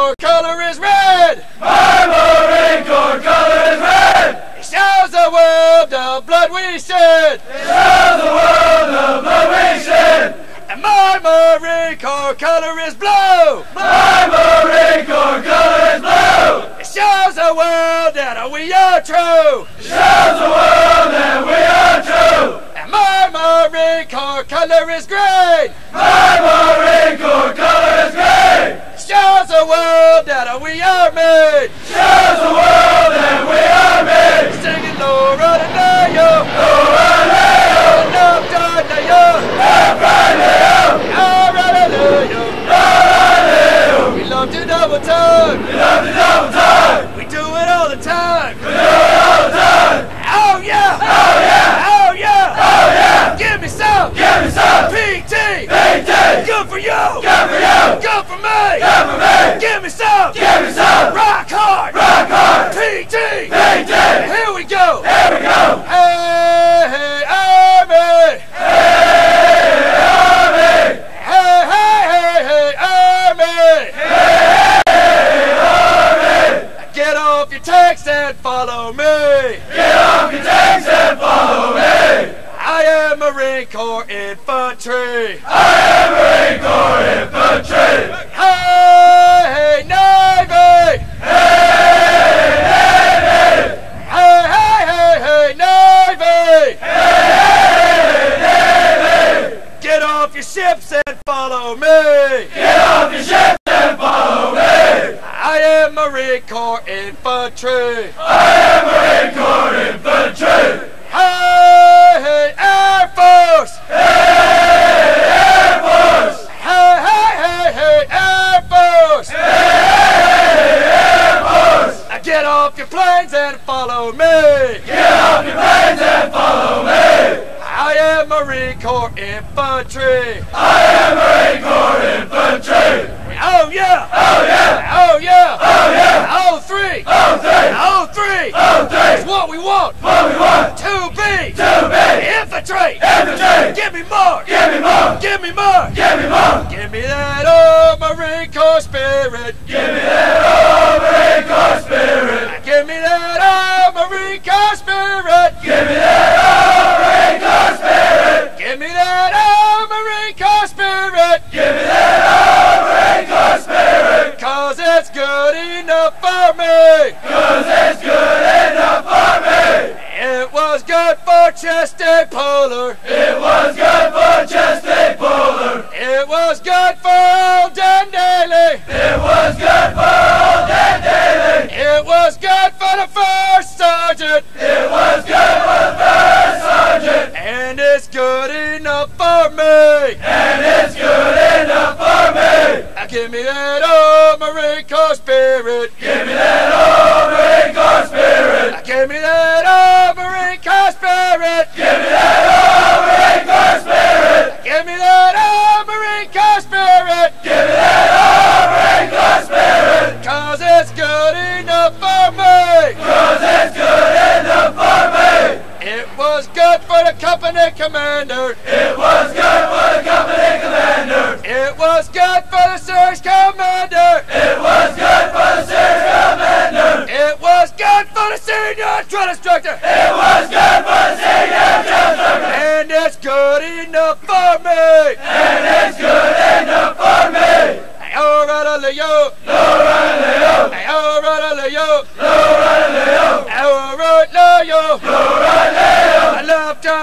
Corps color is red. My Marine Corps color is red. It shows the world the blood we shed. Shows the world the blood we shed. And my Marine Corps color is blue. My Marine Corps color is blue. It shows the world that we are true. Shows the world that we are true. And my Marine Corps color is green. My Marine Corps color is grey. It shows the world that we are made. Shows the world that we are made. Singing Laura de Mayo. Laura Leo, Love God, Leo. left right Leo, Hallelujah. Laura Leo. We love to double time. We love to double time. We do it all the time. We do it all the time. Oh yeah! Oh yeah, Oh yeah! oh yeah. Give me some! Give me some. PT! PT. Good for you! Good for you. Good for me! Good for me. Give me some! Give me some. Rock hard! Rock hard. PT! PT. Here we go! Here we go. Hey, hey, army! Hey, army. Hey, hey, hey, hey, army! Hey, army. Get off your tanks and follow me! Get off your tanks and follow me. I am Marine Corps Infantry! I am Marine Corps infantry. Hey, hey, Navy! Hey, Navy. Hey, hey, hey, hey, Navy! Hey, Navy. Get off your ships and follow me! Get off your ships and follow me. I am Marine Corps Infantry! I am Marine Corps infantry. Hey, hey, Air Force! Hey, Air Force. Hey, hey, hey, hey, Air Force! Hey, Air Force. Now Get off your planes and follow me! Get off your planes and follow me. I am Marine Corps Infantry! I am Marine Corps infantry. Oh yeah! Oh yeah. Oh yeah! Oh yeah. Oh three! Oh three. Oh three! Oh It's what we want! What we want. To be! To be. Infantry! Infantry. Give me more! Give me more. Give me more! Give me more. Give me that old Marine Corps spirit! Give me that old Marine Corps spirit. Give me that old Marine Corps spirit! Give me that old Marine Corps spirit. Give me that old Marine Corps spirit! Give me that old Marine Corps spirit. Cause it's good enough for me! Cause it's good enough for me. It was good for Chesty Puller! It was good for Chesty Puller. It was good for old Dan Daly! It was good for old Dan Daly. It was good for the first sergeant!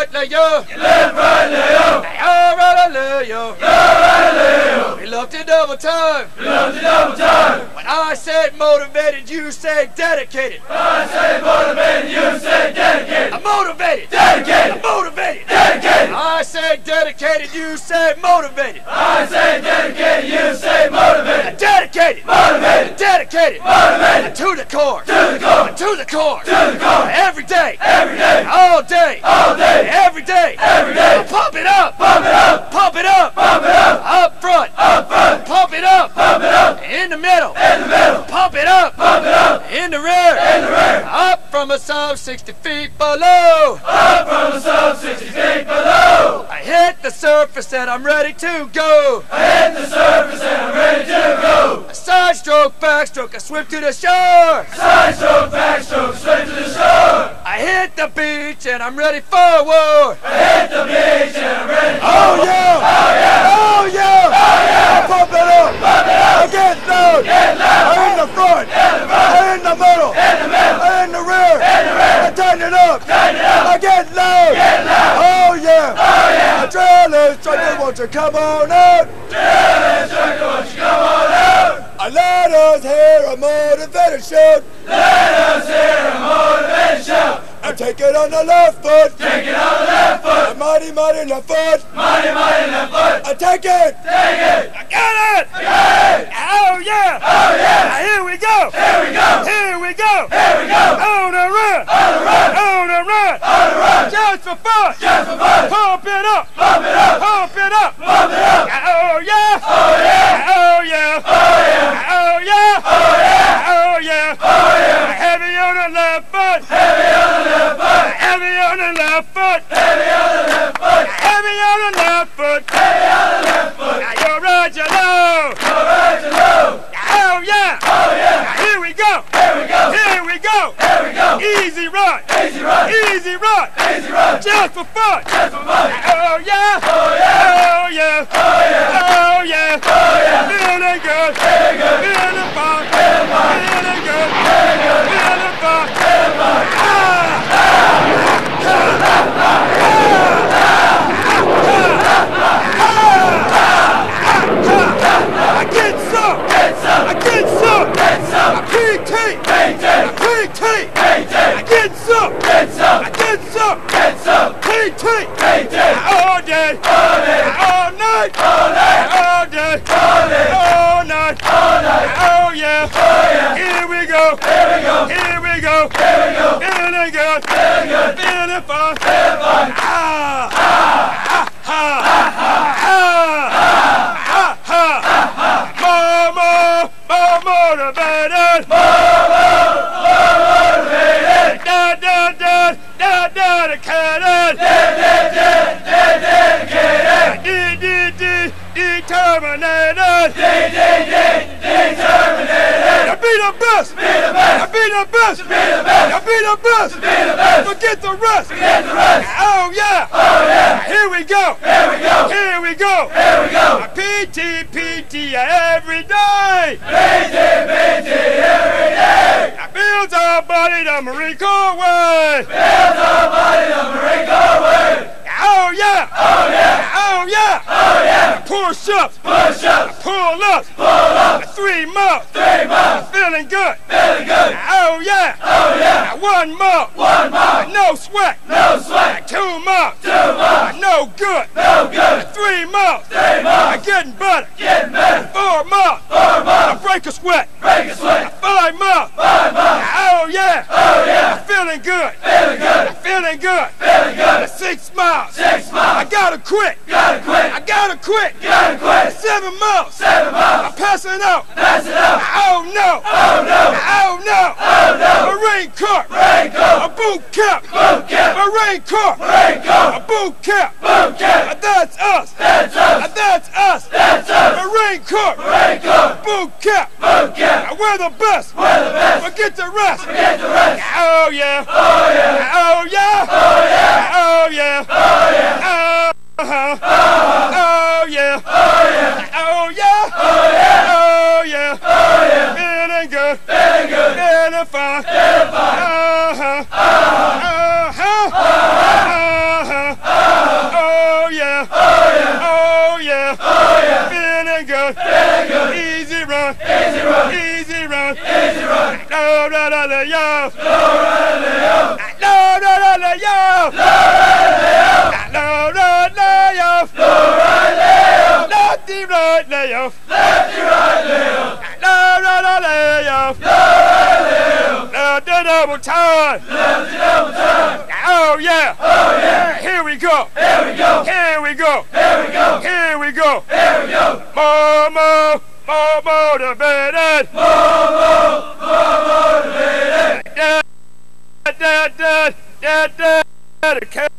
Love that Leo! Left right Leo. Hey, alright, Leo! Laura Leo. We love to double time! We love to double time. When I say motivated, you say dedicated! I say motivated, you say dedicated. I'm motivated! Dedicated. Motivated! Dedicated. I say dedicated, you say motivated! I say dedicated, you say motivated. Dedicated! Motivated. Dedicated! Motivated. To the core! To the core. To the core! To the core. Every day! Every day. All day! All day. Every day! Every day. Pump it up! Pump it up. Pump it up! Pump it up. Up front! Up front. Pump it up! Pump it up. In the middle! In the middle. Pump it up! Pump it up. In the rear! In the rear. Up from a some 60 feet below! Up from the sub 60 feet below. I hit the surface and I'm ready to go! I hit the surface and I'm ready to go. A side stroke backstroke, I swim to the shore. Side stroke, backstroke, straight to the shore. I hit the beach and I'm ready for war. I hit the beach and I'm ready. for Oh yeah! Oh yeah! Oh yeah! Oh yeah! Oh, pump it up! Pump it up. I get loud! Get loud. I'm in the front! In the front. I'm in the middle! In the middle. I'm in the rear! In the rear. I tighten it up! Tighten it up. I get loud! Get loud. Oh yeah! Oh yeah. Adrenaline striker, won't you come on out? Adrenaline striker, won't you come on out? I let us hear a motivation. Let us hear a motivation. I take it on the left foot. Take it on the left A foot. mighty, mighty left foot. Mighty, mighty left foot. I take it. Take it. I got it. Got it. Oh yeah. Oh yeah. Here we go. Here we go. Here we go. Here we go. On the run. On the run. On the run. On the run. Just for fun. Just for fun. Pump it up. Pump it up. Pump it up. Pump it up. Oh yeah. Oh yeah. Oh yeah. Oh yeah. Oh yeah. Oh yeah. Oh yeah. Heavy on the left foot. Heavy on the left foot. Heavy on the left foot. Heavy on the left foot. Heavy on the left foot. Heavy on the left foot. Now you're right, you know. Go right to low. Oh yeah. Oh yeah. Now here we go. Here we go. Here we go. Here we go. Easy run. Easy run. Easy run. Easy run. Just for fun. Just for fun. Oh yeah. Oh yeah. Oh yeah. Oh yeah. Oh yeah. Oh yeah. Feeling good. Feeling good. Feeling fun. Feeling fun. Feeling good. Feeling good. Feeling fun. Feeling fun. Ah! I get some. Get some. I get some. Get some. PT. Maintain. PT. Maintain. I get some. Get some. I get some. Get some. PT. Maintain. All day. All day. All night. All night. All day. All day. All night. All night. Oh yeah. Oh yeah. Here we go. Here we go. Here we go. Here we go. Feeling good. Feeling good. Feeling fun. Feeling fun. Ah. Ah. Ah. Ah. Ah. Ah. Mama. Mama motivated. Motivated. Da da da da dedicated. Dedicated. Dedicated. D D D determinated. Day, day, day. Determinated. To be the best. Be the best. To be the best. Be the best. To be the best. Be the best. Forget the rest. Forget the rest. Oh yeah. Oh yeah. Here we go. Here we go. Here we go. Here we go. PT PT every day. Painting, painting every day. I builds our body the Marine Corps way. Build our body the Marine Corps way. Oh yeah. Oh yeah. Oh yeah. Oh yeah. Push ups. Push ups. Pull ups. Pull ups. Three more. Three more. Feeling good. Feeling good. Oh yeah. Oh yeah. One more. One more. No sweat. No sweat. Two more. Two more. No good. No good. Three more. Three more. Getting better. Getting better. Four more. Four more. Break a sweat. Break a sweat. Five more. Five more. Oh yeah. Oh yeah. Feeling good. Feeling good. I'm Feeling good. Feeling good. Six miles. Six I miles. gotta. Gotta quit. I gotta quit. Gotta quit. Seven miles. Seven I'm miles. passing out. Pass it up. Oh no. Oh no. Oh no. Oh no. Marine Corps. Marine A Corps. boot camp. Boot camp. Marine Corps. Marine A Corps. boot camp. Boot camp. And That's us. That's us. And That's us. That's us. Marine Corps. Marine Corps. Boot camp. Boot camp. And We're the best. We're the best. Forget the rest. Forget the rest. Oh yeah. Oh yeah. Oh yeah. Oh yeah. Oh yeah. Oh yeah. Feeling good. Feeling good. Easy run. Easy run. Easy run. Easy run. No, no, no, run on yo. No run yo. Slow run yo. Slow run yo. No run yo. Lefty right layoff. Lefty right layoff. Slow run layoff. Slow run layoff. Lefty double time. Lefty double time. Oh yeah. Oh yeah. Here we go. Here we go. Here we go. Here we go. Here we go. Here we go. More, more, more motivated. More, more, more motivated. Da, da, da, da, da, dedicated.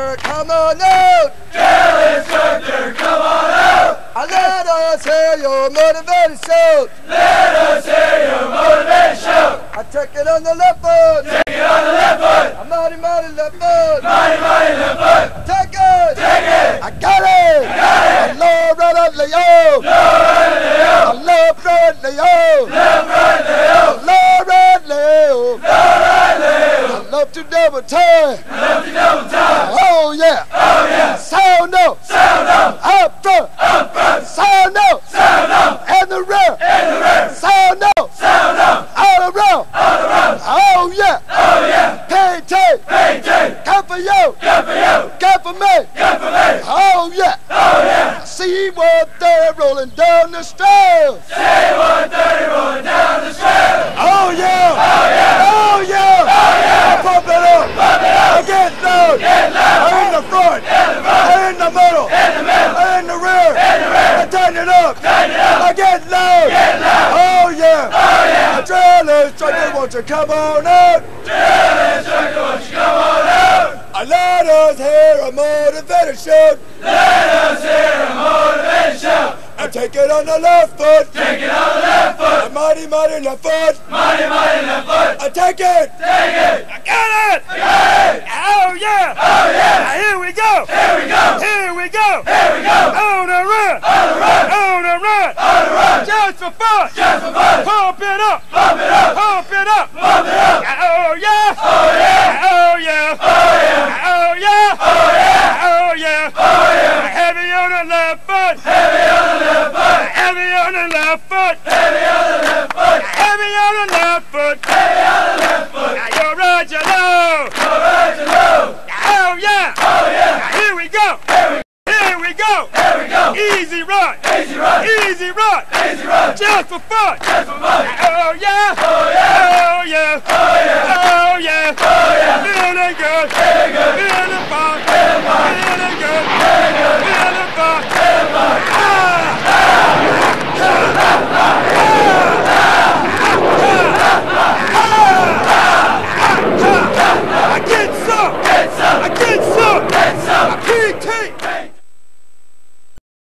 Instructor, come on out. Drill instructor, come on out. Let us hear your motivated shout. Let us hear your motivated shout. I take it on the left don't know. Up. It up. I get loud. Get loud. Oh yeah. Oh yeah. Drill instructor wants to come on out. Drill instructor, won't you come on out? I let us hear a motivated shout. Let us hear a motivated shout. I take it on the left foot. Take it on the left A foot. mighty, mighty left foot. Mighty, mighty left foot. I. Take it. go. Easy run. Easy run. Easy run. Easy run. Just for fun. Just for fun. Oh yeah. Oh yeah. Oh yeah. Oh yeah. Oh yeah. Oh yeah. Feeling good. Feeling good. Feeling fun. Feeling fun. Feeling good. Feeling good. Feeling fun. Feeling ah, Ah! Ah! Ah! Ah! Ah!